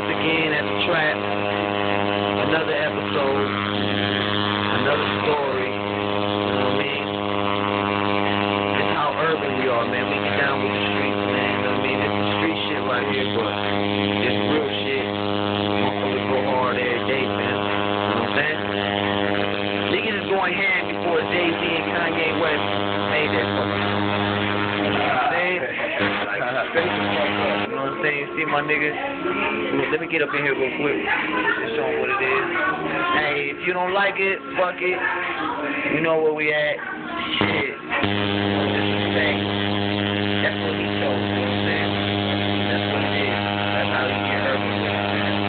once again at the trap. Another episode. Another story. You know what I mean? It's how urban we are, man. We get down with the streets, man. You know what I mean? It's the street shit right here, but it's real shit. Motherfuckers go hard every day, man. You know what I'm saying? Niggas is going ham before Jay-Z and Kanye West made that fucking. You know what I'm saying? Know what I'm saying? See my niggas? Let me get up in here real quick. Show 'em what it is. Hey, if you don't like it, fuck it. You know where we at. Shit. That's what he. You? That's what it is. That's how you get. You know what I'm saying?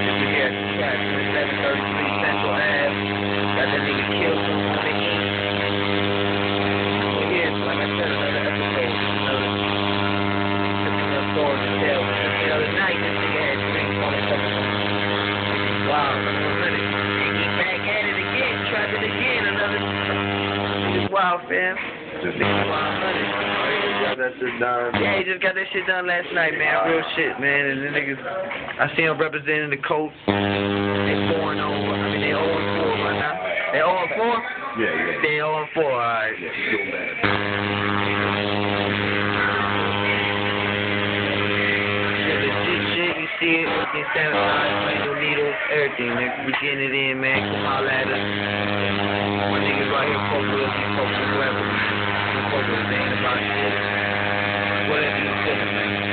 If we here at the track, 733 Central Ave. Got killed from Honey Inc. Yeah, so like I said, another episode. Another, another story to tell. The this nigga had drinks on his fucking Wow, and he back at it again, tried it again, another. It's wild, fam. Just wild honey. Got that shit done. Yeah, he just got that shit done last night, man. Real shit, man. And the niggas, I see him representing the Colts. They four and over. I mean, they 0 and 4 right now. They 0 and 4? Yeah, yeah. They 0 and 4, alright. Yeah, shit, see it, fucking sanitized, needle, needles, everything, nigga. We getting it in, man. Come holler at us. My niggas right here, fuck with us, fuck with whoever. Fuck with us, ain't about shit. Whatever you feeling, man.